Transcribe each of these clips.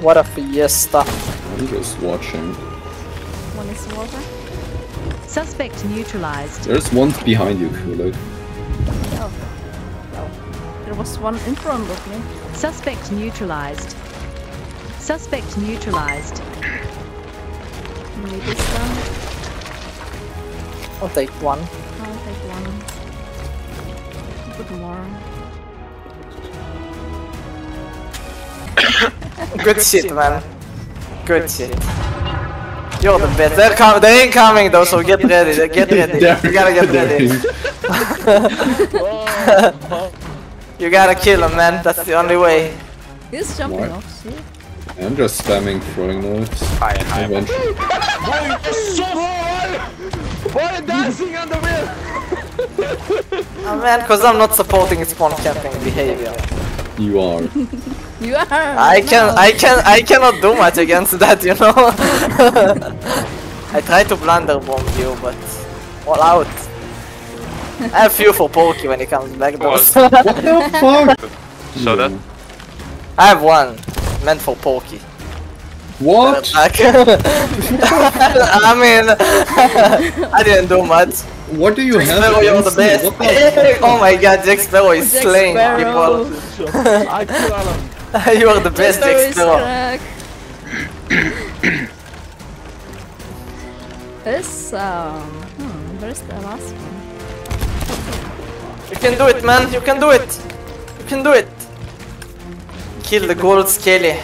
What a fiesta. I'm just watching. One is water. Suspect neutralized. There's one behind you, Kulik. Oh. No. There was one in front of me. Suspect neutralized. Suspect neutralized. Maybe some. I'll take one. I'll take one. Put more. Good shit, man. Good shit. You're the best. They're, com they're incoming though, so get ready. Get ready. You gotta get ready. you gotta kill him, man. That's the only way. He's jumping What? off, see? I'm just spamming throwing knives. Hi, hi. Eventually- Oh, man, because I'm not supporting spawn camping behavior. You are. You are! I can, I can, I cannot do much against that, you know. I try to blunder bomb you, but all out. I have few for Pokey when he comes back though. What? What the fuck? So that I have one meant for Pokey. What? Attack. I mean, I didn't do much. What do you have Sparrow, you're the best. Oh my god, Jack Sparrow is Jack slaying Sparrow. people. I kill him. you are the best, There Jack is Sparrow. This, um, hmm, where's the last one? You can do it, man. You can do it. You can do it. Kill the gold skelly.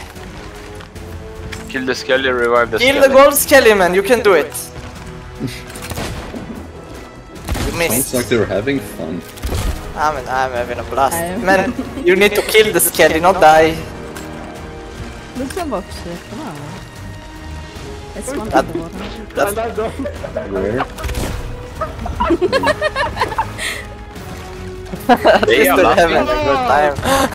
Kill the skelly, revive the Kill skelly. the gold skelly, man. You can do it. You Sounds like they're having fun. I'm, I'm having a blast. Man, you need to kill the skelly, not die. Look the box here, come on. It's one That- at the bottom. That's And I don't. Where? At least they're laughing. having a good time.